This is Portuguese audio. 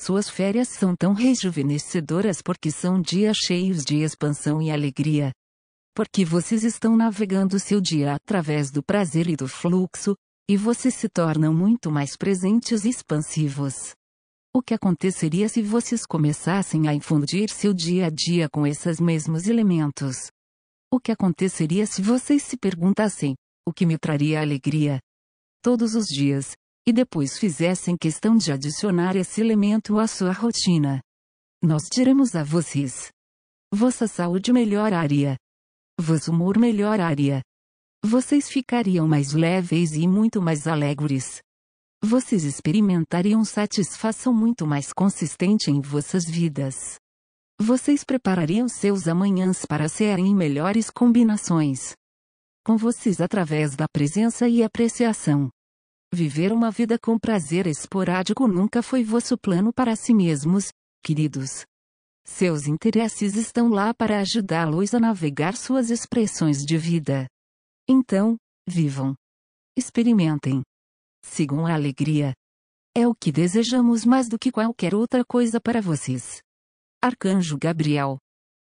Suas férias são tão rejuvenescedoras porque são dias cheios de expansão e alegria. Porque vocês estão navegando seu dia através do prazer e do fluxo, e vocês se tornam muito mais presentes e expansivos. O que aconteceria se vocês começassem a infundir seu dia a dia com esses mesmos elementos? O que aconteceria se vocês se perguntassem: o que me traria alegria? Todos os dias, e depois fizessem questão de adicionar esse elemento à sua rotina. Nós diremos a vocês: vossa saúde melhoraria. Vosso humor melhoraria. Vocês ficariam mais leves e muito mais alegres. Vocês experimentariam satisfação muito mais consistente em vossas vidas. Vocês preparariam seus amanhãs para serem melhores combinações. Com vocês através da presença e apreciação. Viver uma vida com prazer esporádico nunca foi vosso plano para si mesmos, queridos. Seus interesses estão lá para ajudá-los a navegar suas expressões de vida. Então, vivam. Experimentem. Sigam a alegria. É o que desejamos mais do que qualquer outra coisa para vocês. Arcanjo Gabriel